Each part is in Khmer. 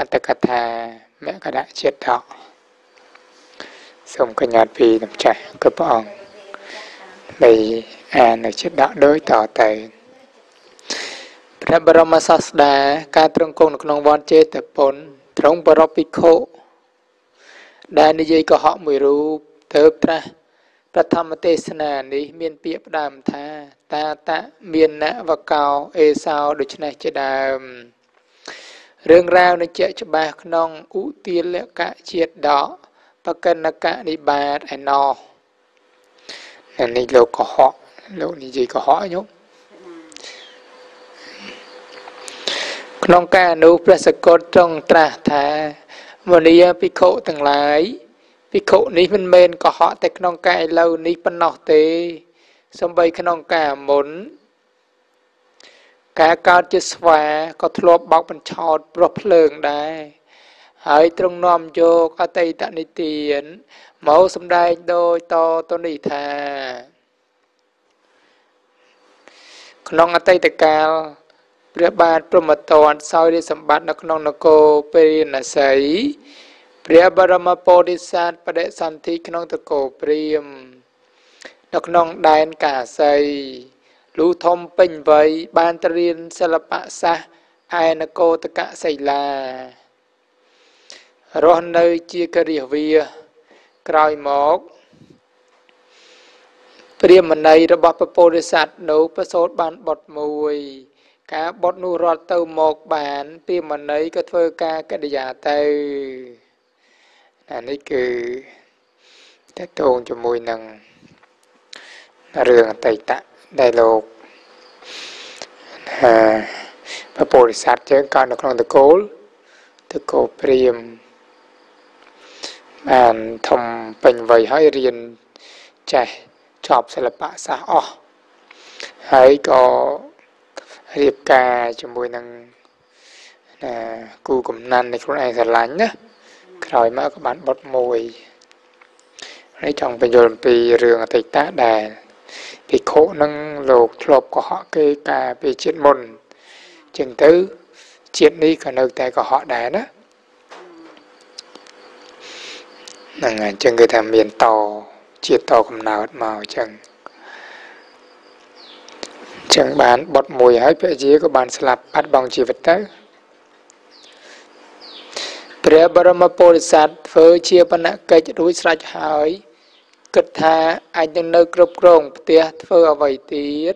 អត្តកថាមកដចិត្តដកសូមកញ្ញាតពីម្ចាស់គឺព្រះអង្គនៃអាននៅចិត្តដកដូចតទៅព្រះបរមសាស្តាការទ្រង់គង់នៅក្នុងវត្តចេតពុនទ្រង់បរពភិក្ខុដែលនិយាយកុហកមួយរូបទៅត្រាស់ប្រធមទេសនានេះមានពាក្យផ្ដើមថា តាតៈមានណវកោអេសោដូច្នេះជាដើម រឿងរ៉ាវនឹងជាក់ច្បាស់ក្នុងឧទាលកៈជាតិដកបកិនកៈនិបាតឯណោះនេះលោកកុហកលោកនិយាយកុហកញោមក្នុងការនោះព្រះសកលទ្រង់ត្រាស់ថាមនីភិក្ខុទាំងឡាយភិក្ខុនេះមិនមែនកុហកតែក្នុងការឥឡូវនេះប៉ុណ្ណោះទេសំបីក្នុងការមុន ការកើតជាស្វាក៏ធ្លាប់បោកបញ្ឆោតព្រោះភ្លើងដែរហើយទ្រង់នាំយកអតីតនិទានមកសម្ដែងដោយតទៅនេះថា ក្នុងអតីតកាលព្រះបាទព្រហ្មទត្តសោយរាជសម្បត្តិនៅក្នុងនគរពេរិណសីព្រះបរមពោធិសត្វបដិសន្ធិក្នុងតកោព្រាមនៅក្នុងដែនកាសី លូធំពេញវ័យបានទៅរៀនសិល្បៈសាស្ត្រឯនគរតកសីឡារស់នៅជាករិយវាក្រោយមកព្រាមណីរបស់ពពោធិសត្វនោះប្រសូតបានបុតមួយ ការបត់នោះរត់ទៅមកបានព្រាមណីក៏ធ្វើការកិរិយាទៅអានេះគឺតកតងជាមួយនឹងរឿងអតីត ដែលលោកអឺពពុរិស័ទយើងកើតនៅក្នុងតកូលតកូលព្រាមបានធំពេញវ័យហើយរៀនចេះចប់សិល្បៈសាស្ត្រអស់ហើយក៏រៀបការជាមួយនឹងគូកំណាន់នៃខ្លួនឯងស្រឡាញ់ណាក្រោយមកក៏បានបត់មួយហើយចង់បញ្យល់អំពីរឿងអតីតដែល ភិក្ខុនឹងលោកធ្លាប់កុហកគេកាលពីជាតិមុនចឹងទៅជាតិនេះក៏នៅតែកុហកដែរណាហ្នឹងអញ្ចឹងគឺថាមានតជាតិតកំណើតមកអញ្ចឹងចឹងបានបត់មួយហើយព្រះជាក៏បានស្លាប់បាត់បង់ជីវិតទៅព្រះបរមពុរិស័ទធ្វើជាបណកិច្ចរួចស្រេចហើយ គិតថាអាចនឹងនៅគ្រប់គ្រងផ្ទះធ្វើអ្វីទៀត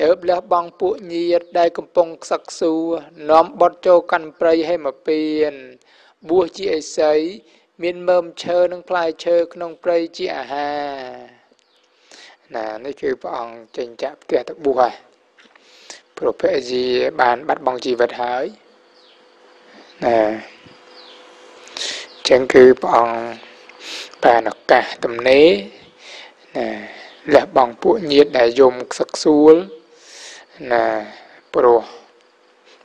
ទើបលះបង់ពួកញាតដែលកំពុងខ្សឹកសួរនាំបត់ចូលកាន់ព្រៃហេមពៀនបួសជាអេសី មានមើមឈើនិងផ្លែឈើក្នុងព្រៃជាអាហារណានេះគឺព្រះអង្គចេញចាក់ផ្ទះទៅបួសហើយព្រោះព្រះជាបានបាត់បង់ជីវិតហើយណាចឹងគឺព្រះអង្គ បានឱកាសទំនេរណាលះបង់ពួកញាតដែលយំខ្សឹកសួលណាព្រោះ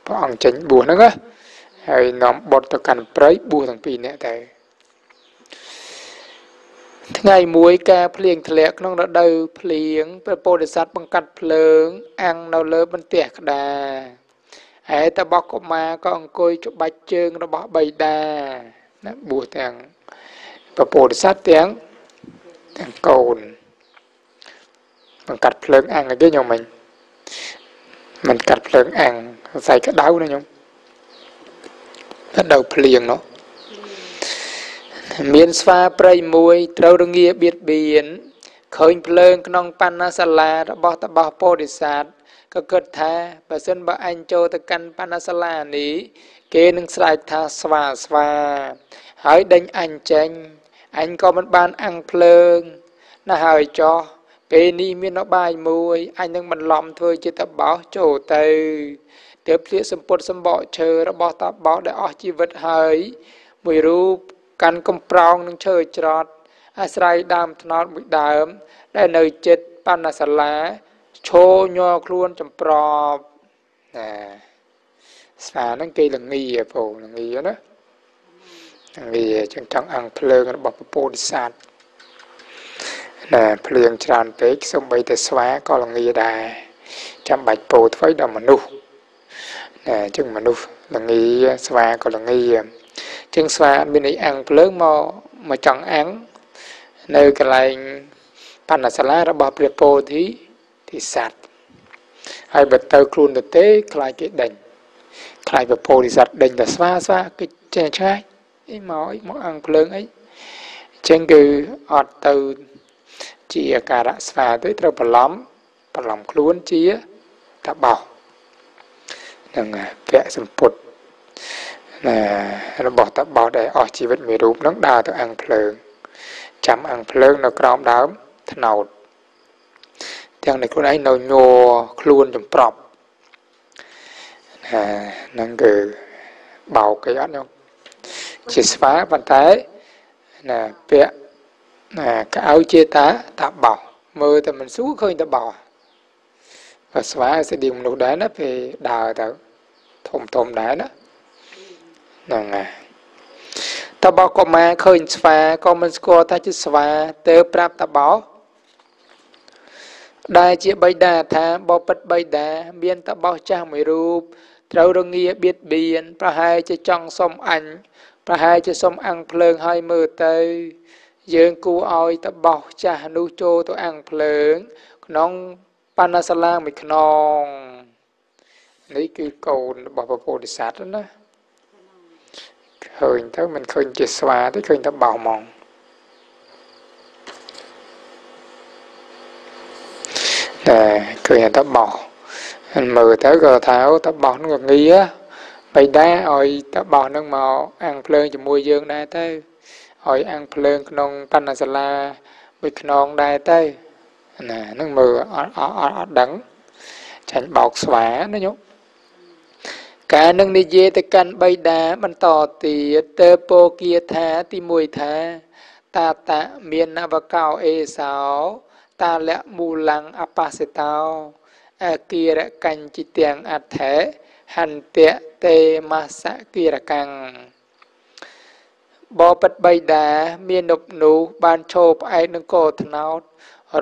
ព្រះអង្គចេញបួសហ្នឹងណាហើយនាំបុតទៅកាន់ព្រៃបួសទាំងពីរនាក់ទៅថ្ងៃមួយការភ្លៀងធ្លាក់ក្នុងរដូវភ្លៀងព្រះពោធិសត្វបង្កាត់ភ្លើង អាំងនៅលើបន្ទះក្តារហើយតបកកុមារក៏អង្គុយច្បាច់ជើងរបស់បៃតាណាបួសទាំង ព្រះពោធិសត្វទាំងទាំងកូនបង្កាត់ភ្លើងអាំងអីគេញោមមិញមិនកាត់ភ្លើងអាំងស្អីក្តៅណាញោមតែដៅភ្លៀងនោះមានស្វាព្រៃមួយត្រូវរងាបៀតបៀនឃើញភ្លើងក្នុងបណ្ណាសាលារបស់តបោះពោធិសត្វក៏គិតថាបើសិនបើអញចូលទៅកាន់បណ្ណាសាលានេះគេនឹងស្រែកថាស្វាស្វា ហើយដេញអញចេញអញក៏មិនបានអាំងភ្លើងណាហើយចោះពេលនេះមានអបាយមួយអញនឹងបន្លំធ្វើជាតបោសចូលទៅទើបភ្លៀកសម្ពុតសម្បកឈើរបស់តបោសដែលអស់ជីវិតហើយ មួយរូបកាន់កំប្រោងនឹងឈើច្រត់អាស្រ័យដើមថ្នោតមួយដើម ដែលនៅចិត្តបណ្ណាសាលាឈោញ័រខ្លួនចម្ប្រប់ណា ស្វាហ្នឹងគេលងីពងលងីណាវាចឹងចង់អង្គភ្លើងរបស់ពពោធិសត្វណាភ្លើងច្រើនពេកសំបីតែស្វាក៏លងាដែរចាំបាច់ពោធ្វើដល់មនុស្សណាអញ្ចឹងមនុស្សល្ងីស្វាក៏ល្ងីអញ្ចឹងស្វាមានអីអាំងភ្លើងមកមកចង់អាំងនៅកន្លែងបណ្ណសាលារបស់ព្រះពោធិទីសត្វហើយបើទៅខ្លួនទៅទេខ្លាចគេដេញ ខ្លាចព្រះពោធិសត្វដេញតែស្វាស្វាគេចេះឆ្ងាយអីមកអីមកអាំងភ្លើងអីអញ្ចឹងគឺអត់ទៅជាអាការៈស្វាទេត្រូវបន្លំបន្លំខ្លួនជាតបោនឹងពាក់សម្ពុតណារបស់តបោដែលអស់ជីវិតមួយរូបនឹងដើរទៅអាំងភ្លើងចាំអាំងភ្លើងនៅក្រោមដើមថ្នោតទាំងនៃខ្លួនឯងនៅញ័រខ្លួនចំប្រប់ ណាហ្នឹងគឺបោកគេអត់ញោមជាស្វាប៉ុន្តែណាពាក់ណាកៅជាតាតាបោមើលតែមិនស៊ូឃើញតែបោក៏ស្វាស្តៀងមនុស្សដែរណាពេលដើរទៅធំធំដែរណាហ្នឹងហើយតបោកុមារឃើញស្វាក៏មិនស្គាល់ថាជាស្វាទៅប្រាប់តបោដែលជាបិតាថាបបិទ្ធបិតាមានតបោចាស់មួយរូប ត្រូវរងាបៀតបៀនប្រហែលជាចង់សុំអញប្រហែលជាសុំអាំងភ្លើងឲ្យមើលទៅ យើងគួរឲ្យតបោចាស់នោះចូលទៅអាំងភ្លើង ក្នុងបណ្ណសាលាមួយខ្នងនេះគឺកូនរបស់ព្រះពោធិសត្វណាឃើញទៅមិនឃើញជាស្វាទេឃើញតែបោះហ្មងតែឃើញតែបោះ មើលទៅក៏ថាអូតបោះនឹងក៏ងាបៃតាឲ្យតបោះនឹងមកអាំងភ្លើងជាមួយយើងដែរទៅឲ្យអាំងភ្លើងក្នុងបណ្ណសាលាមួយខ្នងដែរទៅណានឹងមើលអត់អត់អត់ដឹងចាញ់បោកស្វាណាញោមការនឹងនិយាយទៅកាន់បៃតាបន្តទៀតទៅពោគាថាទី1ថាតាតៈមានអវកោអេសោតាលៈមូលੰអបសិតោ អគិរកញ្ចិទាំងអថេហន្តៈតេមសគិរកੰបបិទ្ធបៃតាមាននប់នោះបានឈោផ្អែកនឹងកោថ្នោត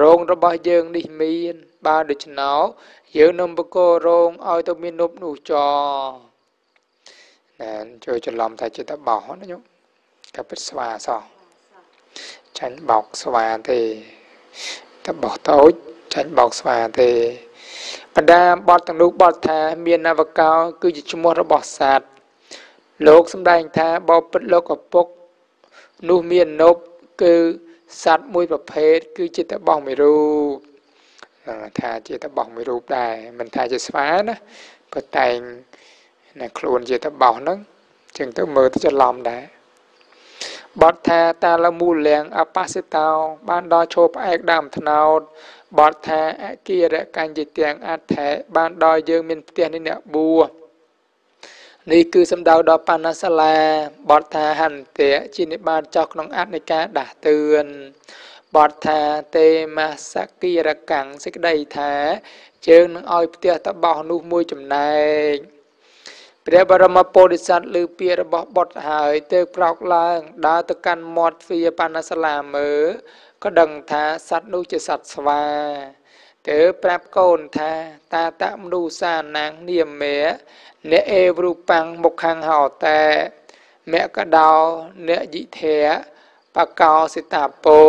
រោងរបស់យើងនេះមានបើដូច្នោះយើងនឹងបករោងឲ្យទៅមាននប់នោះចណែចូលច្រឡំថាចិត្តបោះណាញោមក៏ពិតស្វាសោះចាញ់បោកស្វាទេតបោះតូចចាញ់បោកស្វាទេ បណ្ដាបទទាំងនោះបទថាមានអវកោគឺជាឈ្មោះរបស់សត្វលោកសម្ដែងថាបបពិតលោកឪពុកនោះមាននប់គឺសត្វមួយប្រភេទគឺជាតបោះមួយរូបថាជាតបោះមួយរូបដែរមិនថាជាស្វាណាប៉ុន្តែណាខ្លួនជាតបោះហ្នឹងចឹងទៅមើលទៅច្រឡំដែរបទថាតាលមូលៀងអបសិតោបានដល់ឈោផ្អែកដើមថ្នោត បទថាអគិរកញ្ញទាំងអថេបានដល់យើងមានផ្ទះនេះអ្នកបួនេះគឺសំដៅដល់បណ្ណាសាលាបទថាហន្តៈជានិបាតចោះក្នុងអត្តនៃការដាស់តឿនបទថាទេមសគិរកੰសេចក្តីថាជើងនឹងឲ្យផ្ទះតបោះនោះមួយចំណែក ព្រះបរមពុទ្ធិសត្វលើពាក្យរបស់បុត្រហើយទើបក្រោកឡើងដើរទៅកាន់មាត់ទ្វារបណ្ណសាលាមើលក៏ដឹងថាសត្វនោះជាសត្វស្វាទើបប្រាប់កូនថាតាតមនុសានាងនាមេអ្នកអេវរូបាំងមុខខាងហោតែមគ្គដោ អ្នកយិធៈបកោសិតាពោ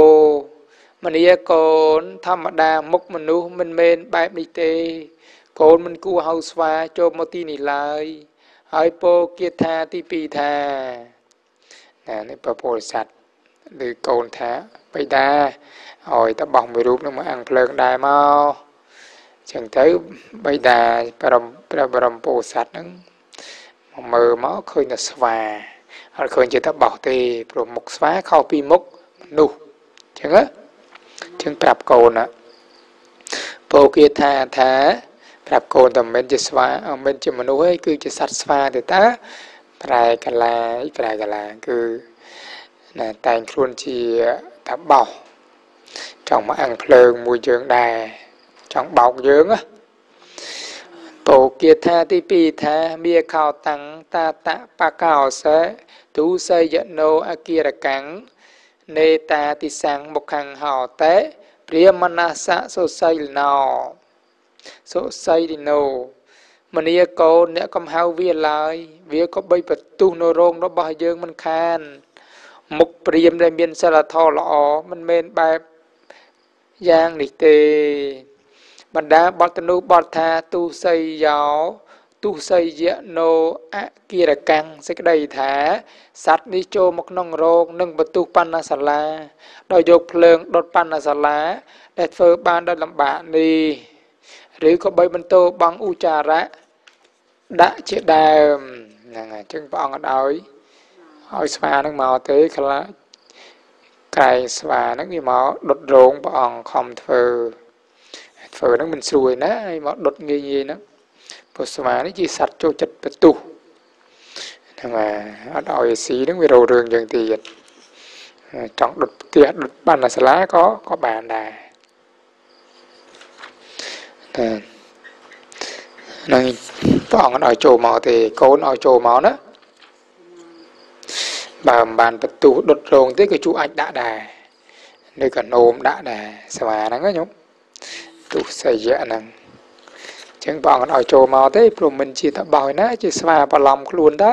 មនីកូនធម្មតាមុខមនុស្សមិនមែនបែបនេះទេ កូនមិនគួរហៅស្វាចូលមកទីនេះឡើយ ហើយពោគាថាទី2ថាណានេះពពុទ្ធស័ត្វឬកូនថាបិតាឲ្យតបោះមួយរូបនឹងមកអង្គភ្លើងដែរមកចឹងទៅបិតាប្រមព្រះបរមពោធិសត្វហ្នឹងមកមើលមកឃើញតែស្វាអត់ឃើញជាតបោះទេព្រោះមុខស្វាខុសពីមុខមនុស្សចឹងណាចឹងប្រាប់កូនណាពោគាថាថា ប្រាប់កូនតែមិនជាស្វាមិនជាមនុស្សឯងគឺជាសត្វស្វាទេតើប្រែកលាប្រែកលាគឺណាតែងខ្លួនជាតាបោះចង់មកអង្គភ្លើងមួយយើងដែរចង់បោកយើងណាពោគាថាទី2ថាមាខោតាំងតាតបកោសេទូសយណោអគិរកੰនេតាតិសੰមុខੰហោតេព្រាមនសៈសុសៃលណោ សុសៃឌីណូមនីកូនអ្នកកំហៅវាឡើយ វាក៏បីបន្ទុះនៅរោងរបស់យើងមិនខាន មុខព្រាមដែលមានសិលធម៌ល្អមិនមែនបែបយ៉ាងនេះទេបណ្ដាបទនុបទថាទុស័យយោទុស័យយៈណោអគិរកាំងសេចក្តីថាសត្វនេះចូលមកក្នុងរោងនិងបន្ទុះបណ្ណាសាលាដោយយកភ្លើងដុតបណ្ណាសាលាដែលធ្វើបានដោយលំបាកនេះ ឬក៏បីបន្តបងឧចារៈដាក់ជាដើមហ្នឹងហើយអញ្ចឹងព្រះអង្គអត់ឲ្យឲ្យស្វានឹងមកទេខ្លះកែងស្វានឹងវាមកដុតរោងព្រះអង្គខំធ្វើធ្វើហ្នឹងមិនស្រួយណាឲ្យមកដុតងាយងាយហ្នឹងព្រោះស្វានេះជាសត្វចូលចិត្តបន្ទុះហ្នឹងហើយអត់ឲ្យស៊ីហ្នឹងវារោរឿងយ៉ាងទៀតចង់ដុតផ្ទះដុតបណ្ណាសាលាក៏ក៏បានដែរ តែនឹងព្រះអង្គឲ្យចូលមកទេកូនឲ្យចូលមកណាបើមិនបានបន្ទុះដុតរោងទេក៏ជួអាចដាក់ដែរនៅកណោមដាក់ដែរស្វាហ្នឹងណាញោមទុសយៈហ្នឹងចឹងព្រះអង្គឲ្យចូលមកទេព្រមមិនជាតបោយណាជាស្វាប្រឡំខ្លួនតើ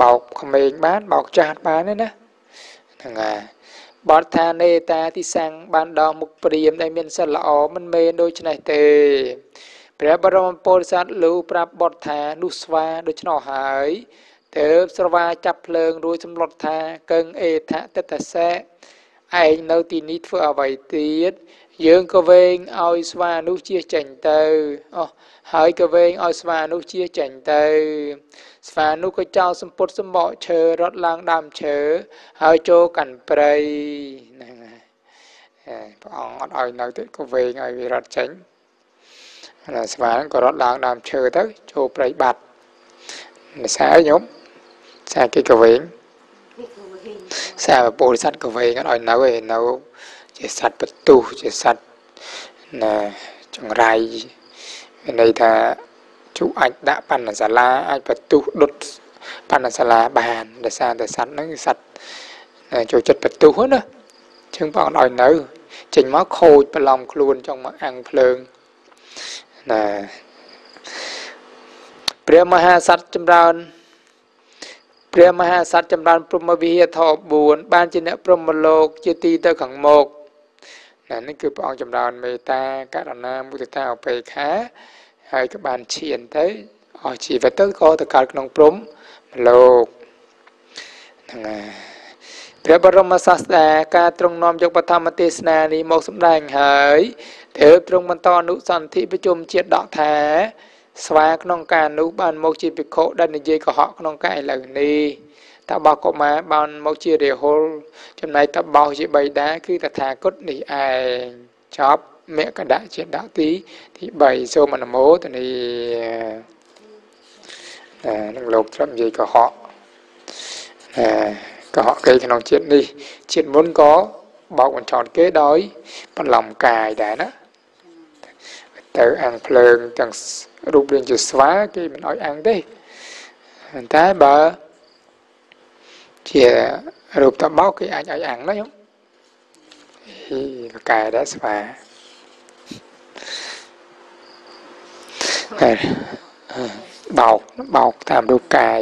បោកក្មេងបានបោកចាស់បានទេណាហ្នឹងហើយ បទថានេតាទីសាំងបានដល់មុខព្រាមដែលមានសិលល្អមិនមែនដូច្នេះទេព្រះបរមពុទ្ធសាសលូប្រាប់បទថានោះស្វាដូច្នោះហើយទើបស្រវាចាប់ភ្លើងរួចសម្លុតថាកឹងអេថតិតសេឯងនៅទីនេះធ្វើអ្វីទៀតយើងក៏វែងឲ្យស្វានោះជាចេញទៅអូ ហើយក៏វែងឲ្យស្វានោះជាចេញទៅ ស្វានោះក៏ចោលសម្ពុតសម្បកឈើរត់ឡើងដើមឈើហើយចូលកាន់ព្រៃហ្នឹងហើយព្រះអង្គអត់ឲ្យនៅទេក៏វែងឲ្យវារត់ចេញហើយស្វាហ្នឹងក៏រត់ឡើងដើមឈើទៅចូលព្រៃបាត់និសាយញោមសាគេក៏វែងសាពុរិស័ទក៏វែងអត់ឲ្យនៅឯនៅ ជាសត្វបន្ទុះជាសត្វណាចង្រៃមា នន័យថាជូអាចដាក់បណ្ណសាលាអាចបន្ទុះដុតបណ្ណសាលាបានដោយសារតែសត្វហ្នឹងសត្វចូលចិត្តបន្ទុះណាជើងបងឲ្យនៅចេញមកខូចប្រឡំខ្លួនចង់មកអាំងភ្លើងណាព្រះមហាសត្វចម្រើនព្រះមហាសត្វចម្រើនព្រមវិហារធម៌4បានជាអ្នកព្រមលោកជាទីទៅខាងមុខ ណានេះគឺព្រះអង្គចម្រើនមេត្តាករុណាមុទិតាឧបេក្ខា ហើយក៏បានឈានទៅអស់ជីវិតទៅក៏ទៅកើតក្នុងព្រំលោកហ្នឹងហើយព្រះបរមសាស្តាការទ្រង់នាំយកបឋមទេសនានេះមកសម្ដែងហើយទើបទ្រង់បន្តអនុសន្ធិប្រជុំជាតិដកថាស្វាក្នុងការនោះបានមកជាភិក្ខុដែលនិយាយកុហកក្នុងការឥឡូវនេះ តបោះកុមារបានមកជារាហុលចំណែកតបោះជាបៃតាគឺតថាគតនេះឯងចប់មគ្គដាក់ជាដាក់ទីទី3សូមអនុមោទនីនឹងលោកត្រឹមនិយាយកុហកកុហកគេក្នុងជាតិនេះជាតិមុនក៏បោកបញ្ឆោតគេដោយបន្លំកាយដែរណាទៅអាំងភ្លើងទាំងរូបរាងជាស្វាគេមិនអោយអាំងទេតែបើ ជារូបតបោកគេអាចឲ្យអាំងណាញោមហីបកែដែរស្វាតែបោកបោកតាមរូបកាយ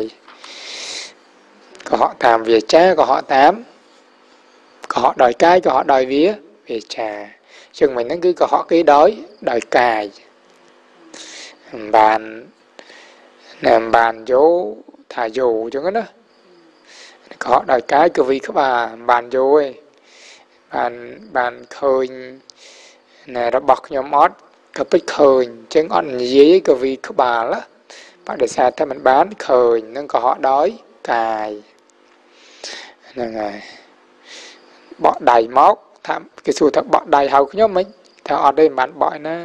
កុហកតាមវាចាកុហកតាមកុហកដោយកាយកុហកដោយវាវាចាជាងមិញហ្នឹងគឺកុហកគេដោយដោយកាយបានណាមបានយោថាយោអញ្ចឹងណា កុហកដោយកាយកវីក្បាលបានយោឯងបានបានឃើញណែរបស់ខ្ញុំអត់ក៏ពេចឃើញអញ្ចឹងអត់និយាយក៏វីក្បាលបដិសេធតែមិនបានឃើញនឹងកុហកដោយកាយហ្នឹងហើយបកដៃមកថាគេសួរថាបកដៃហៅខ្ញុំមិនថាអត់ទេមិនបានបកឯណា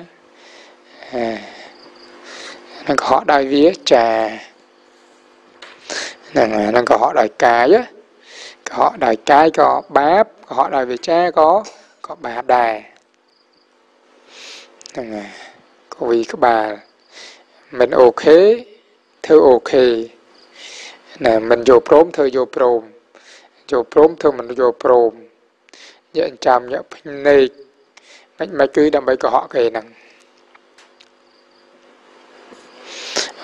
នឹងកុហកដោយវាចាហ្នឹងហើយនឹងកុហកដោយកាយកុហកដោយកាយក៏បាបកុហកដោយវាចា ក៏ក៏បាបដែរហ្នឹងហើយកវីក្បាលមិនអូខេធ្វើអូខេណាមិនយកព្រមធ្វើយកព្រមយកព្រមធ្វើមិនយកព្រមញាក់ចាំញាក់ភ្នែកមិនមិនគឺដើម្បីកុហកគេហ្នឹង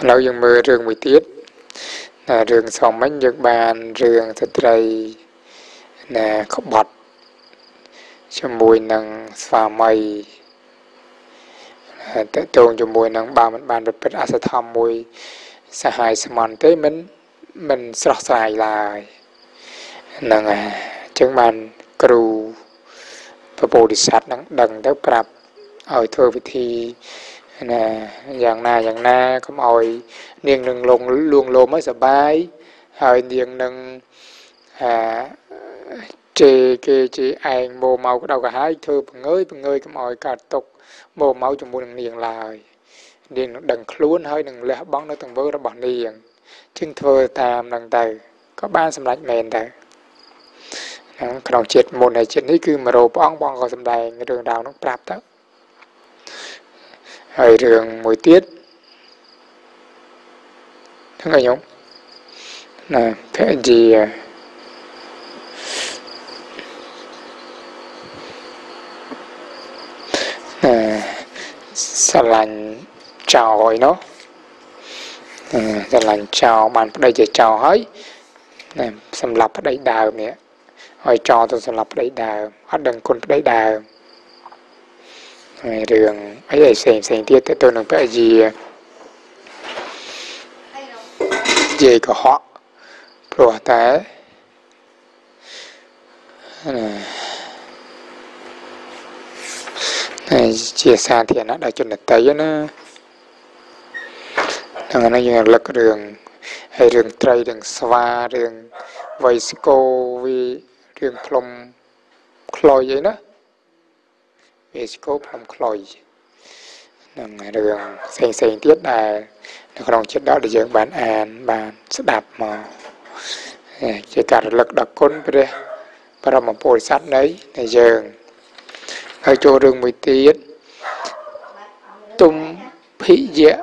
ឥឡូវយើងមើលរឿងមួយទៀត ណារឿងសំមិញយើងបានរឿងស្ត្រីណាក្បត់ជាមួយនឹងស្វាមីតកតងជាមួយនឹងបើមិនបានប្រព្រឹត្តអសធម្មមួយសហាយស្មន់ទេមិនមិនស្រស់ស្រាយឡើយហ្នឹងហើយអញ្ចឹងបានគ្រូប្រពោធិសត្វនឹងដឹងទៅប្រាប់ឲ្យធ្វើវិធី ណាយ៉ាងណាយ៉ាងណាកុំឲ្យនាងនឹងលងលួងលោមឲ្យសបាយហើយនាងនឹងអាជេគេជេឯងមកមកក្តៅក្រហាយធ្វើបង្ងើយបង្ងើយកុំឲ្យកើតទុកមកមកជាមួយនឹងនាងឡើយនាងនឹងដឹងខ្លួនហើយនឹងលះបង់នៅទង្វើរបស់នាងជាងធ្វើតាមនឹងទៅក៏បានសម្រេចមែនដែរក្នុងជាតិមុនហើយជាតិនេះគឺមរោព្រះអង្គបងក៏សម្ដែងរឿងរ៉ាវនោះប្រាប់ទៅ ហើយរឿងមួយទៀតហ្នឹងហើយញោមណាភេជាស្រឡាញ់ចោលហើយនោះស្រឡាញ់ចោលបានប្តីជាចោលហើយណាសម្រាប់ប្តីដើមនេះឲ្យចោលទៅសម្រាប់ប្តីដើមអត់ដឹងគុណប្តីដើមហើយ រឿងអីអីផ្សេងផ្សេងទៀតទៅទៅនឹងបរិយាជាកុហកព្រោះតែណាជាសាធារណៈដល់ជនតីណាហ្នឹងហើយយើងរលឹករឿងហើយរឿងត្រីរឿងស្វារឿងវៃស្គោវីរឿងផ្លុំខ្លុយអីណា វាស្គោផ្លុំខ្លុយនឹងរឿងផ្សេងផ្សេងទៀតដែលនៅក្នុងចិត្តដល់ដែលយើងបានអានបានស្ដាប់មកជាការរលឹកដល់គុណព្រះបរមពុរិស័ទនៃនៃយើងហើយចូលរឿងមួយទៀតទុំភិយៈ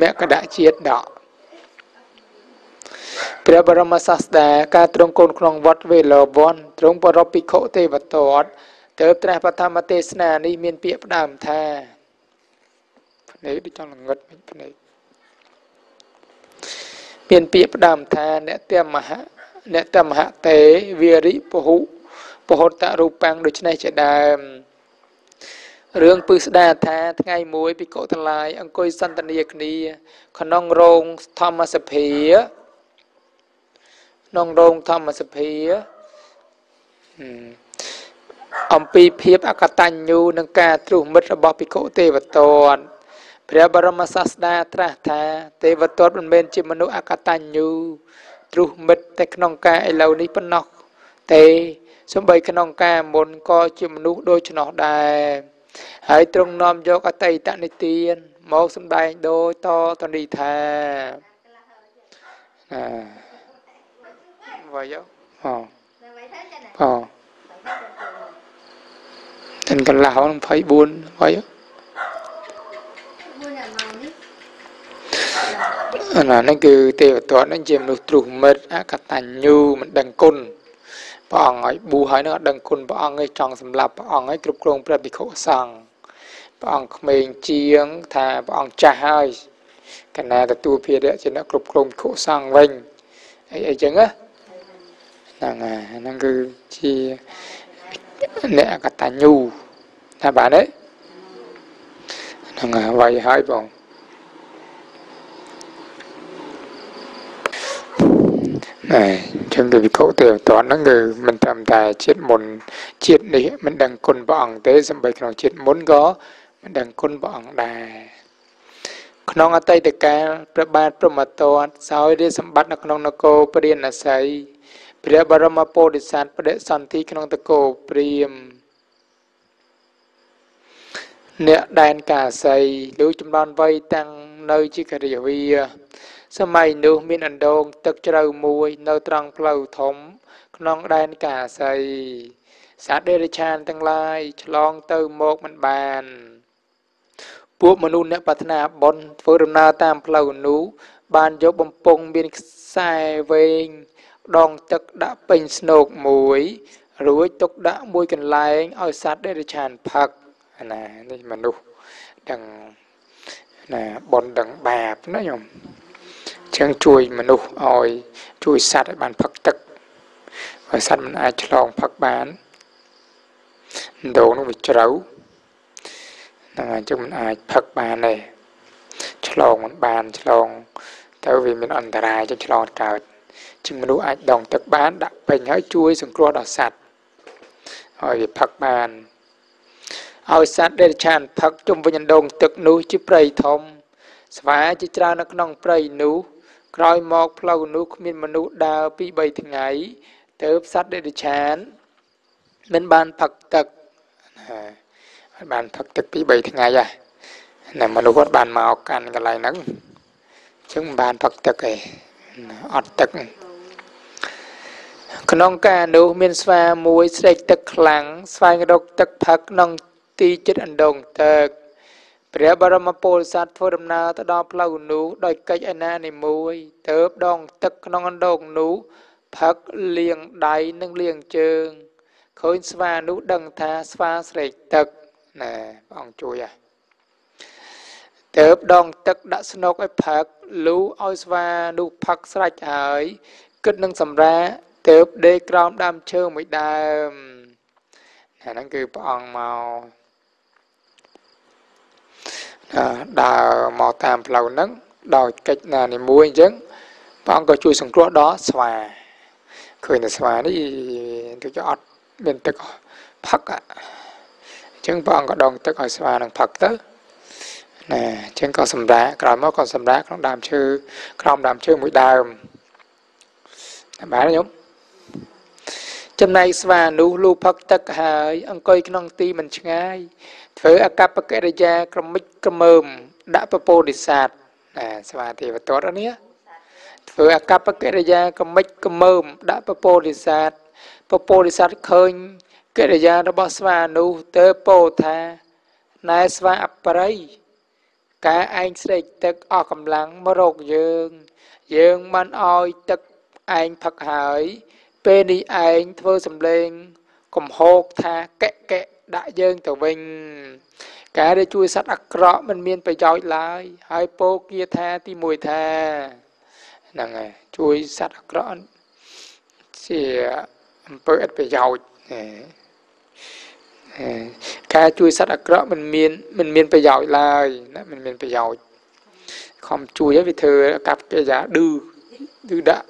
មកដជាតិដកព្រះបរមសាស្តាការទ្រង់កូនក្នុងវត្តវេលវ័នទ្រង់បរពភិក្ខុទេវទត្ត ទៅត្រាស់បឋមទេសនានេះមានពាក្យផ្ដើមថាភ្នែកដូចចង់ល្ងឹតមិនភ្នែកមានពាក្យផ្ដើមថាអ្នកតមហៈអ្នកតមហៈតេវិរិពហុពហតរូបាំងដូច្នេះជាដើមរឿងពឹស្ដាថាថ្ងៃមួយភិក្ខុទាំងឡាយអង្គុយសន្ទនាគ្នា ក្នុងរោងធម្មសភាក្នុងរោងធម្មសភា អំពីភាពអកតញ្ញូនិងការទ្រុះមិត្តរបស់ភិក្ខុទេវទត្តព្រះបរមសាស្តាត្រាស់ថា ទេវទត្តមិនមែនជាមនុស្សអកតញ្ញូទ្រុះមិត្តតែក្នុងការឥឡូវនេះប៉ុណ្ណោះទេសំបីក្នុងការមុនក៏ជាមនុស្សដូច្នោះដែរហើយទ្រង់នាំយកអតីតនិទានមកសម្ដែងដោយតតនីថាអាវាយអូអូ តែកន្លះ24វាយអានេះគឺទេវទត្តនឹងជាមនុស្សទ្រុះមិត្តអកតញ្ញូមិនដឹងគុណព្រះអង្គឲ្យប៊ូហើយនឹងអត់ដឹងគុណព្រះអង្គឯងចង់សម្លាប់ព្រះអង្គឲ្យគ្រប់គ្រងព្រះភិក្ខុសង្ឃព្រះអង្គក្មេងជាងថាព្រះអង្គចាស់ហើយកណាទទួលភារៈជាអ្នកគ្រប់គ្រងភិក្ខុសង្ឃវិញអីអីចឹងណាហ្នឹងហើយហ្នឹងគឺជាអ្នកអកតញ្ញូ ថាបានទេហ្នឹងហើយໄວហើយបងណែចឹងគឺវិខទេវតនហ្នឹងគឺមិនត្រឹមតែជាតិមុនជាតិនេះមិនដឹងគុណព្រះអង្គទេសំបីក្នុងជាតិមុនក៏មិនដឹងគុណព្រះអង្គដែរក្នុងអតីតកាលព្រះបាទព្រហ្មទត្តសោយរាជសម្បត្តិនៅក្នុងនគរព្រាណសីព្រះបរមពោធិសត្វបដិសន្ធិក្នុងតកោព្រាម អ្នកដែនកាសីលោកចំនួនវ័យតាំងនៅជាករិយាវា សម័យនោះមានអណ្ដូងទឹកជ្រៅមួយ នៅត្រង់ផ្លូវធំ ក្នុងដែនកាសីសត្វដេរឆានទាំងឡាយឆ្លងទៅមកមិនបាន ពួកមនុស្សអ្នកប្រាថ្នាបុណ្យធ្វើដំណើរតាមផ្លូវនោះបានយកបំពង់មានខ្សែវែងដងទឹកដាក់ពេញស្នោកមួយ រួចទុកដាក់មួយកន្លែងឲ្យសត្វដេរឆានផឹក ណានេះមនុស្សទាំងណាបនដឹងបាបណាញោមចឹងជួយមនុស្សឲ្យជួយសត្វឲ្យបានផឹកទឹកបើសត្វមិនអាចឆ្លងផឹកបានដូងនោះវាជ្រៅហ្នឹងហើយចឹងមិនអាចផឹកបានទេឆ្លងមិនបានឆ្លង ទៅវាមានអន្តរាយចឹងឆ្លងកើតជាងមនុស្សអាចដងទឹកបានដាក់ពេញហើយជួយសង្គ្រោះដល់សត្វឲ្យវាផឹកបាន ឲ្យសត្វដែលឆានផឹកជុំវិញអណ្ដូងទឹកនោះជាព្រៃធំ ស្វាជាច្រើននៅក្នុងព្រៃនោះក្រោយមកផ្លូវនោះគ្មានមនុស្សដើរពី3ថ្ងៃទៅសត្វដែលឆានមិនបានផឹកទឹកណាបានផឹកទឹកពី3ថ្ងៃហ่ะណាមនុស្សគាត់បានមកកាន់កន្លែងហ្នឹងអញ្ចឹងមិនបានផឹកទឹកទេអត់ទឹកក្នុងការនោះមានស្វាមួយស្រែកទឹកខ្លាំងស្វែងរកទឹកផឹកក្នុង ទីចិត្តអណ្ដងទឹកព្រះបរមពលសត្វធ្វើដំណើរទៅដល់ផ្លូវនោះដោយកិច្ចឯណានីមួយទៅដងទឹកក្នុងអណ្ដងនោះផឹកលាងដៃនិងលាងជើងឃើញស្វានោះដឹងថាស្វាស្រែកទឹកណែព្រះអង្គជួយហ่ะទៅដងទឹកដាក់ស្នុកឲ្យផឹកលូឲ្យស្វានោះផឹកស្រេចហើយគិតនឹងសម្រាទៅដេកក្រោមដើមឈើមួយដើមអាហ្នឹងគឺព្រះអង្គមក ដើរមកតាមផ្លូវហ្នឹងដោយកិច្ចណានីមួយអញ្ចឹងព្រះអង្គក៏ជួយសង្គ្រោះដល់ស្វាឃើញតែស្វានេះទៅចអត់មានទឹកផឹកអញ្ចឹងព្រះអង្គក៏ដងទឹកឲ្យស្វានឹងផឹកទៅណាអញ្ចឹងក៏សម្រាកក្រោយមកក៏សម្រាកក្នុងដើមឈើក្រោមដើមឈើមួយដើមបានទេញោមចំណែកស្វានោះលូផឹកទឹកហើយអង្គុយក្នុងទីមិនឆ្ងាយ ធ្វើអកប្បកិរិយាក្រមិចក្រមើមដាក់ពពោធិសត្វណាស្វាទេវតរនេះធ្វើអកប្បកិរិយាក្រមិចក្រមើមដាក់ពពោធិសត្វពពោធិសត្វឃើញកិរិយារបស់ស្វានោះទៅពោថាណែស្វាអបរិយការឯងស្រេកទឹកអស់កម្លាំងមករកយើង យើងបានឲ្យទឹកឯងផឹកហើយ ពេលនេះឯងធ្វើសំឡេង កំហោកថាកែកែ ដាក់យើងទៅវិញការដែលជួយសត្វអាក្រក់មិនមានប្រយោជន៍ឡើយ ហើយពោគាថាទី1ថាហ្នឹងហើយជួយសត្វអាក្រក់ជាអំពើឥតប្រយោជន៍ការជួយសត្វអាក្រក់មិនមានមិនមានប្រយោជន៍ឡើយណាមិនមានប្រយោជន៍ខំជួយឲ្យវាធ្វើកាប់កិរិយាឌឺឌឺដាក់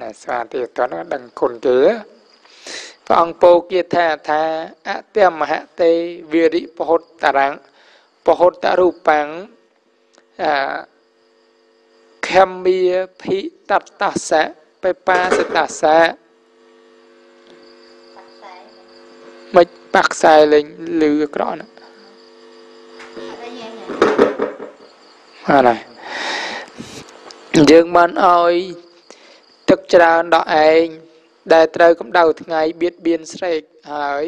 ណាស្វាទេតនដឹងគុណគេ ព្រះអង្គពោគាថាថាអតមហតេវិរិពហុតតរੰពហុតរូបាំងអខមមាភិតតសៈបេបាសតសៈមិនបាក់ខ្សែលេងលឺអក្រក់ណាហ្នឹងយើងបានឲ្យទឹកច្រើនដល់ឯង ដែលត្រូវកម្ដៅថ្ងៃបៀតបៀនស្រេកហើយ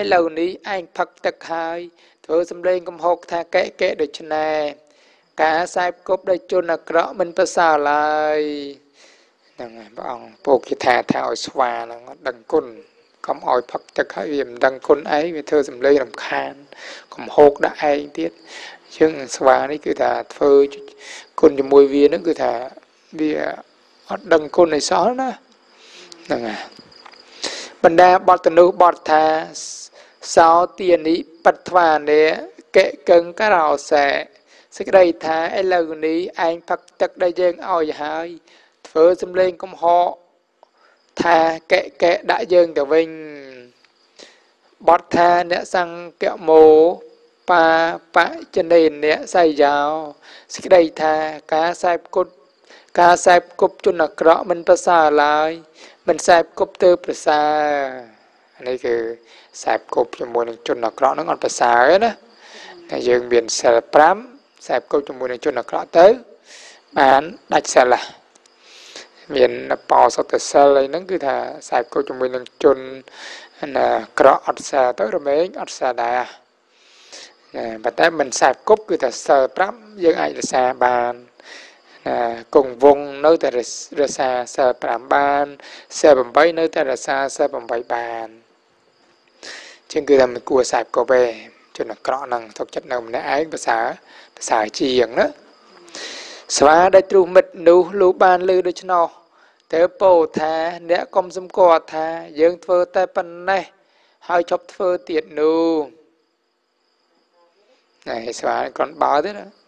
ឥឡូវនេះឯងផឹកទឹកហើយ ធ្វើសំឡេងកំហុកថាកែកែដូច្នេះការសែបគប់ដោយជនអាក្រក់មិនប្រសើរឡើយហ្នឹងហើយព្រះអង្គពោគិថាថាឲ្យស្វាហ្នឹងដឹងគុណកុំឲ្យផឹកទឹកហើយវាមិនដឹងគុណឯងវាធ្វើសំឡេងរំខានកំហុកដាក់ឯងទៀតជាងស្វានេះគឺថាធ្វើគុណជាមួយវាហ្នឹងគឺថាវាអត់ដឹងគុណឯសោះណា ហ្នឹងហើយបណ្ដាបទនុបទថាសោទានិបត្វានេកេកឹងការោសែសេចក្តីថាឥឡូវនេះឯងផឹកទឹកដែលយើងឲ្យហើយធ្វើសំលេងកំហកថាកេកេដាក់យើងទៅវិញបទថាអ្នកសង្កមោបាបចនេអ្នកសៃយោសេចក្តីថាការសែបគុតការសែបគប់ជនអាក្រក់មិនប្រសើរឡើយ មិនសែបគប់ទៅប្រសើរនេះគឺសែបគប់ជាមួយនឹងជនអាក្រក់ហ្នឹងអត់ប្រសើរណាតែយើងមានសិល5សែបគប់ជាមួយនឹងជនអាក្រក់ទៅបានដាច់សិលមានបោសតសិលអីហ្នឹងគឺថាសែបគប់ជាមួយនឹងជនណាក្រក់អត់សិលទៅរមែងអត់សិលដែរណាប៉ុន្តែមិនសែបគប់គឺថាសិល5យើងអាចរក្សាបាន គង់វងនៅតែរក្សាសិល5បានសិល8នៅតែរក្សាសិល8បានជាងគឺថាមិនគួរសាបកបេជនអាក្រក់ហ្នឹងទុកចិត្តនៅម្នាក់ឯងភាសាសាជាងណាស្វាដែលទ្រុះមិត្តនោះលោកបានលើដូច្នោះទៅពោថាអ្នកកុំសម្គាល់ថាយើងធ្វើតែប៉ុណ្ណេះហើយជប់ធ្វើទៀតនោះហើយស្វាគ្រាន់បើទេណា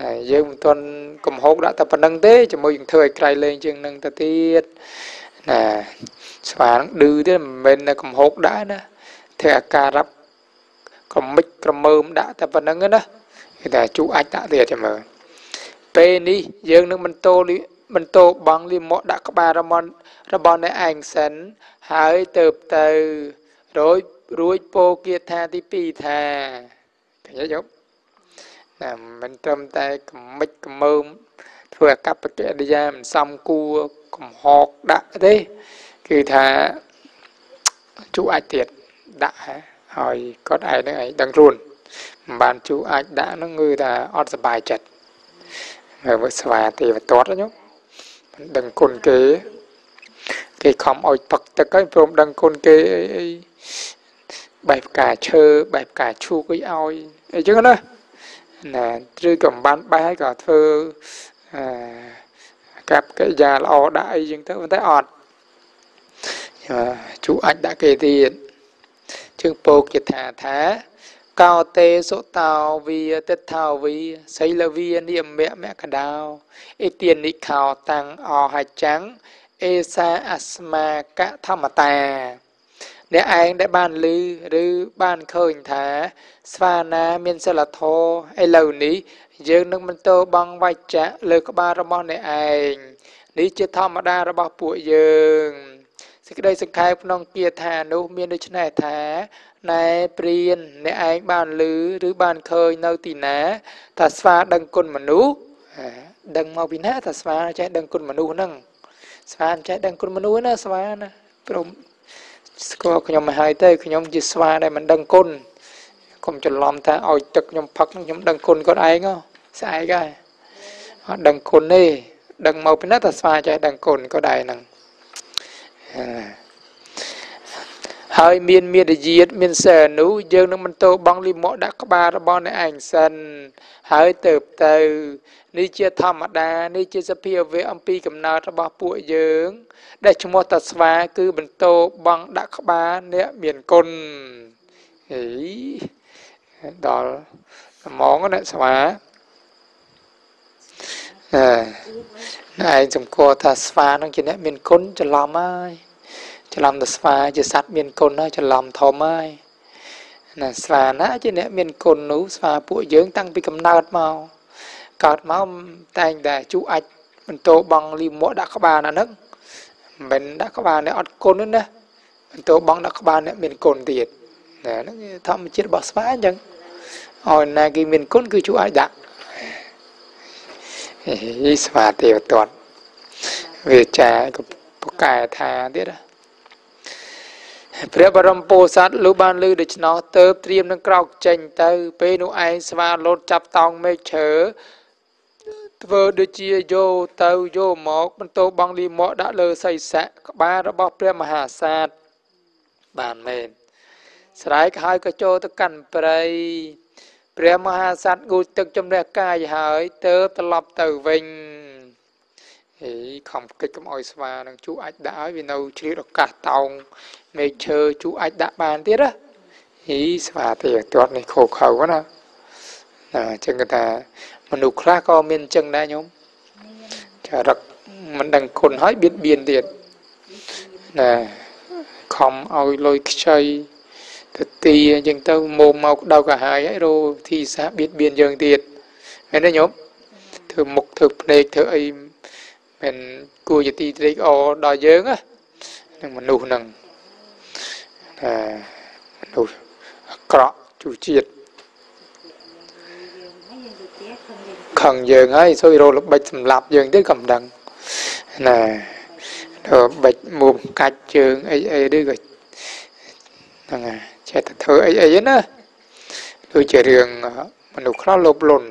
ហើយយើងមិនទាន់កំហុកដាក់តែប៉ុណ្្នឹងទេជាមួយយើងធ្វើឲ្យក្រៃលែងជាងនឹងទៅទៀតណាស្វានឹងឌឺទេមិនមែនកំហុកដាក់ណាធ្វើអាការរាប់ក្រមិចក្រមើមដាក់តែប៉ុណ្្នឹងណាគេថាជូអាចដាក់ទៀតចាំមើលពេលនេះយើងនឹងបន្តបន្តបងលីមកដាក់ក្បាលរបស់របស់អ្នកឯងសិនហើយទៅទៅរួចរួចពោគាថាទី2ថាឃើញទេយោ ណាមិនត្រឹមតែកមិចកមើមធ្វើអកប្បកិរិយាមិនសមគួរកំហកដាក់ទេគឺថាជួអាចទៀតដាក់ហើយគាត់ឯងនឹងឯងដឹងខ្លួនមិនបានជួអាចដាក់ហ្នឹងគឺថាអត់សុបាយចិត្តមើលស្វាទេវតតញោមមិនដឹងគុណគេគេខំឲ្យផឹកទឹកហើយព្រមដឹងគុណគេអីបែបផ្កាឈើបែបផ្កាឈូកអីឲ្យអីចឹងណា ណាឬក៏បានបែហើយក៏ធ្វើអឺកាប់កិរិយាល្អដាក់អីចឹងទៅប៉ុន្តែអត់ជូអាចដាក់គេទៀតជើងពោកជាថាថាកោតេសុតោវិទិដ្ឋោវិសីលវិនិមៈមកដោអេទានិខោតាំងអហចាំងអេសាអស្មាកធម្មតា អ្នកឯងដែលបានឮឬបានឃើញថា ស្វាណាមានសិលធម៌ឥឡូវនេះ យើងនឹងបន្តបងវច្ចៈលើក្បាលរបស់អ្នកឯងនេះជាធម្មតារបស់ពួកយើងសេចក្តីសង្ខេបក្នុងគាថានោះមានដូចនេះថាណែព្រានអ្នកឯងបានឮឬបានឃើញនៅទីណាថាស្វាដឹងគុណមនុស្សដឹងមកពីណាថាស្វាចេះដឹងគុណមនុស្សហ្នឹងស្វាចេះដឹងគុណមនុស្សណាស្វាណាព្រម ស្គាល់ខ្ញុំមកហើយទៅខ្ញុំជាស្វាដែលមិនដឹងគុណកុំច្រឡំថាឲ្យទឹកខ្ញុំផឹកខ្ញុំដឹងគុណគាត់ឯងស្អែកហើយអត់ដឹងគុណទេដឹងមកពីណាថាស្វាចេះដឹងគុណគាត់ឯងហ្នឹងហើយមានមេរយាទមានសិលនោះយើងនឹងបន្តបងលីមកដាក់ក្បាលរបស់អ្នកឯងសិន ហើយទៅទៅនេះជាធម្មតានេះជាសភាវៈអំពីកំណើតរបស់ពួកយើង ដែលឈ្មោះតាស្វាគឺបន្តបងដាក់ក្បាលអ្នកមានគុណហីដល់ហ្មងណាស្វាអឺឯងសំគាល់ថាស្វានឹងជាអ្នកមានគុណច្រឡំហើយច្រឡំទៅស្វាជាសត្វមានគុណហើយច្រឡំធំហើយ ណាស្វាណាជាអ្នកមានគុណនោះស្វាពួកយើងតាំងពីកំណើតមកកើតមកតែងតែជូអាចបន្តបងលីមកដាក់ក្បាលណាហ្នឹងមិនដាក់ក្បាលអ្នកអត់គុណទេណាបន្តបងដាក់ក្បាលអ្នកមានគុណទៀតណាហ្នឹងធម្មជាតិរបស់ស្វាអញ្ចឹងឲ្យណាគេមានគុណគឺជូអាចដាក់ហេស្វាទេវតតវាចាក៏ប្រកែថាទៀតណា ព្រះបរមពោធិសត្វលោកបានលើដូច្នោះទៅត្រៀមនឹងក្រោកចេញទៅ ពេលនោះឯងស្វាលោតចាប់តោងមេឃឈើធ្វើដូចជាយោទៅយោមកបន្តបងលីមកដាក់លើសីស័កក្បាលរបស់ព្រះមហាសាទបានមែនស្រែកហើយក៏ចូលទៅកាន់ព្រៃព្រះមហាសត្វងូតទឹកជំរះកាយហើយទៅត្រឡប់ទៅវិញហេខំកិច្ចកុំអោយស្វានឹងជូអាចដាក់ឲ្យវានៅជ្រៀតឱកាសតោង មេឃឈើជូអាចដាក់បានទៀតណាហីស្វាទេទាត់នេះខោខៅណាណាអញ្ចឹងគេថាមនុស្សខ្លះក៏មានអញ្ចឹងដែរញោមចរិតមិនដឹងគុណហើយបៀតបៀនទៀតណាខំឲ្យលុយខ្ចីទៅទីអញ្ចឹងទៅមុំមកដៅកាហាយហើយរោធីសាបៀតបៀនយើងទៀតមែនទេញោមធ្វើមុខធ្វើភ្នែកធ្វើអីមិនគួរជាទីត្រេកអរដល់យើងណានឹងមនុស្សហ្នឹង ថាមនុស្សអាក្រក់ជួជាតិខឹងយើងហើយសុយរោល្បិចសម្លាប់យើងទៀតក៏មិនដឹងណាទៅបិចមុំកាច់ជើងអីអីឬក៏ហ្នឹងហើយចេះតែធ្វើអីអីណាដូចជារឿងមនុស្សខ្លះលោភលន់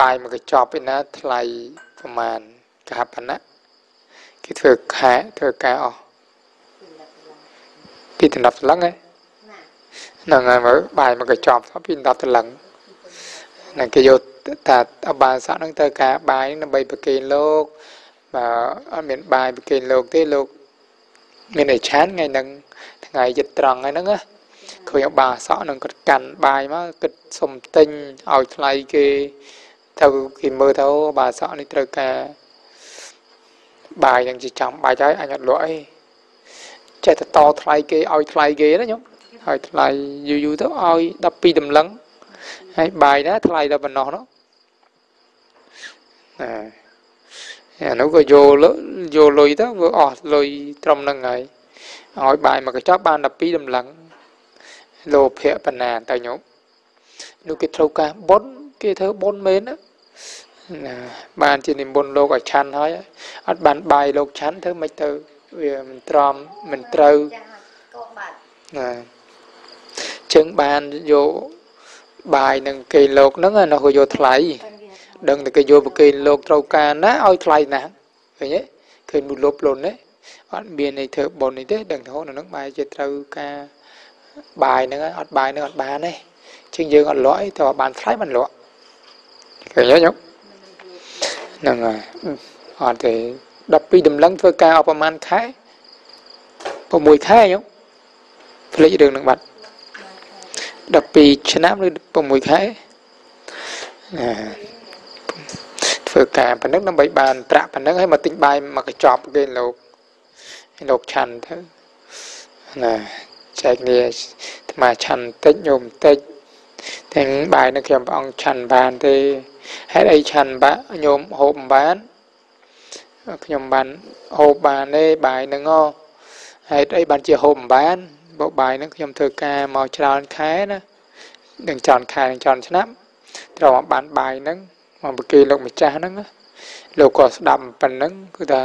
បាយមកកញ្ចប់ឯណាថ្លៃប្រមាណកហបណៈគេធ្វើខែធ្វើការអស់ ពីតំណប់សន្លឹងហ្នឹងហើយមើលបាយមកកញ្ចប់ពី10សន្លឹងនឹងគេយកតាអបាសកហ្នឹងទៅការបាយដើម្បីប្រគេនលោកបើអត់មានបាយប្រគេនលោកទេលោកមានតែឆានថ្ងៃហ្នឹងថ្ងៃចិត្តត្រង់ហ្នឹងណាឃើញអបាសកនឹងគាត់កាន់បាយមកគិតសុំទិញឲ្យថ្លៃគេទៅគេមើលទៅអបាសកនេះត្រូវការបាយនឹងជាចាំបាច់ហើយអញអត់លក់អី ចេះតែតថ្លៃគេឲ្យថ្លៃគេណាញោមឲ្យថ្លៃយូរយូរទៅឲ្យ12តម្លឹងហើយបាយណាថ្លៃដល់ប៉ុណ្ណោះនោះណាអានោះក៏យកយកលុយទៅវាអស់លុយត្រឹមហ្នឹងហើយឲ្យបាយមកកញ្ចប់បាន12តម្លឹងលោភៈបណ្ណាទៅញោមនោះគេត្រូវការបុណ្យគេធ្វើបុណ្យមែនណាណាបានជានិមន្តលោកឲ្យឆាន់ហើយអត់បានបាយលោកឆាន់ធ្វើមិនទៅ វាមិនត្រមមិនត្រូវណាចឹងបានយកបាយនឹងគេលោកហ្នឹងណាក៏យកថ្លៃដឹងតែគេយកប្រគេនលោកត្រូវការណាឲ្យថ្លៃណាស់ឃើញទេឃើញមួយលុបលុនទេអត់មានន័យធ្វើបុណ្យនេះទេដឹងថានៅនឹងបាយជាត្រូវការបាយហ្នឹងអត់បាយហ្នឹងអត់បានទេជាងយើងអត់លក់អីតែបានថ្លៃបានលក់ឃើញទេញោមហ្នឹងហើយអត់ទេ 12តម្លឹងធ្វើការអស់ប្រហែលខែ6ខែញោមភ្លេចរឿងនឹងបាត់12ឆ្នាំឬ6ខែធ្វើការប៉ុណ្ណឹងដើម្បីបានប្រាក់ប៉ុណ្ណឹងហើយមកទិញបាយមកកញ្ចប់គេលោកលោកឆាន់ទៅណាចែកគ្នាអាត្មាឆាន់តិចញោមតិចទាំងបាយនឹងខ្ញុំព្រះអង្គឆាន់បានទេហេតុអីឆាន់បាក់ញោមហូបបាន ខ្ញុំបានហូបបានទេបាយនឹងហ៎ហេតុអីបានជាហូបបានបបបាយនឹងខ្ញុំធ្វើការមកច្រើនខែណានឹងច្រើនខែនឹងច្រើនឆ្នាំត្រូវមកបានបាយនឹងមកប្រគេលោកម្ចាស់ហ្នឹងលោកក៏ស្ដាប់ប៉ុណ្ណឹងគឺថា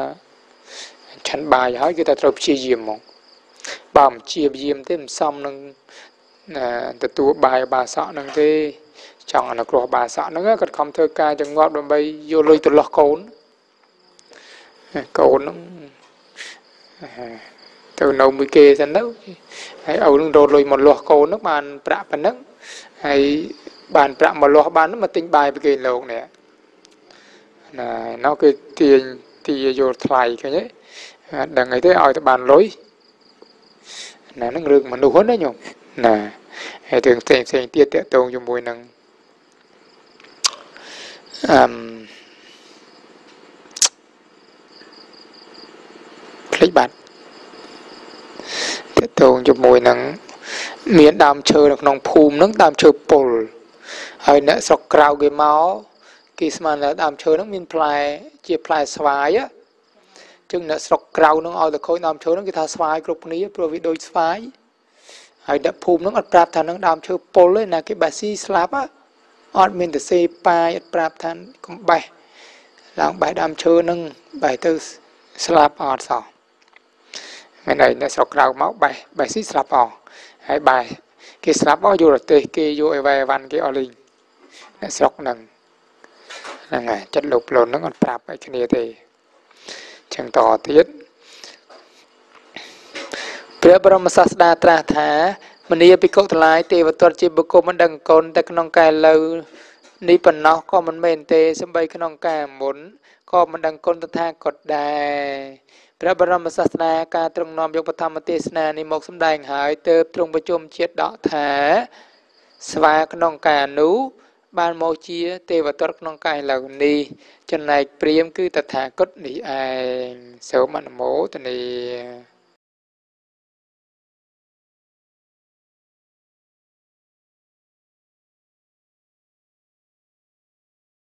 ឆាន់បាយហើយគឺថាត្រូវព្យាយាមមកបើមិនព្យាយាមទេមិនសមនឹងទទួលបាយបាសក់ហ្នឹងទេចង់អនុគ្រោះបាសក់ហ្នឹងគាត់ខំធ្វើការចងប់ដើម្បីយកលុយទៅលោះកូន កូនហ្នឹងទៅនៅមួយគេសិនទៅហើយឪនឹងរត់លុយមកលាស់កូនហ្នឹងបានប្រាក់ប៉ុណ្ណឹងហើយបានប្រាក់មកលាស់បានមកទិញបាយពីគេលោកនេះណានោះគឺទាញទាយកថ្លៃឃើញទេដឹងអីទេឲ្យទៅបានលុយណានឹងរឿងមនុស្សណាញោមណាហើយរឿងផ្សេងផ្សេងទៀតតកតងជាមួយនឹងអឺភ្លេ ចបាត់តកតងជាមួយនឹងមានដើមឈើនៅក្នុងភូមិហ្នឹងដើមឈើពុលហើយអ្នកស្រុកក្រៅគេមកគេស្មានថាដើមឈើហ្នឹងមានផ្លែជាផ្លែស្វាយចឹងអ្នកស្រុកក្រៅហ្នឹងឲ្យតែឃើញដើមឈើហ្នឹងគេថាស្វាយគ្រប់គ្នាព្រោះវាដូចស្វាយហើយអ្នកភូមិហ្នឹងអត់ប្រាប់ថានឹងដើមឈើពុលទេណាគេបាស៊ីស្លាប់អត់មានតែសេប៉ាយអត់ប្រាប់ថាកុំបេះឡើងបេះដើមឈើហ្នឹងបេះទៅស្លាប់អត់សោះ មានអីអ្នកស្រុកក្រៅមកបេះបេះស៊ីស្លាប់អស់ហើយបេះគេស្លាប់អស់យករទេសគេយកអីវ៉ៃវ៉ាន់គេអស់លីងអ្នកស្រុកហ្នឹងហ្នឹងហើយចិត្តលោកប្លន់ហ្នឹងអត់ប្រាប់ឲ្យគ្នាទេចឹងតទៀតព្រះបរមសាស្តាត្រាស់ថាមនីភិក្ខុទាំងឡាយទេវទត្តជាបុគ្គលមិនដឹងកូនតែក្នុងកាយលើនេះប៉ុណ្ណោះក៏មិនមែនទេសំបីក្នុងកាយមុនក៏មិនដឹងគុណតថាគតដែរ ព្រះបរមសាស្តាការទ្រង់នាំយកបឋមទេសនានេះមកសម្ដែងហើយទើបទ្រង់ប្រជុំជាតិដកថា ស្វាក្នុងកាលនោះបានមកជាទេវទត្តក្នុងកាយលើនេះចំណែកព្រាមគឺតថាគតនេះឯងសូមអនុមោទនា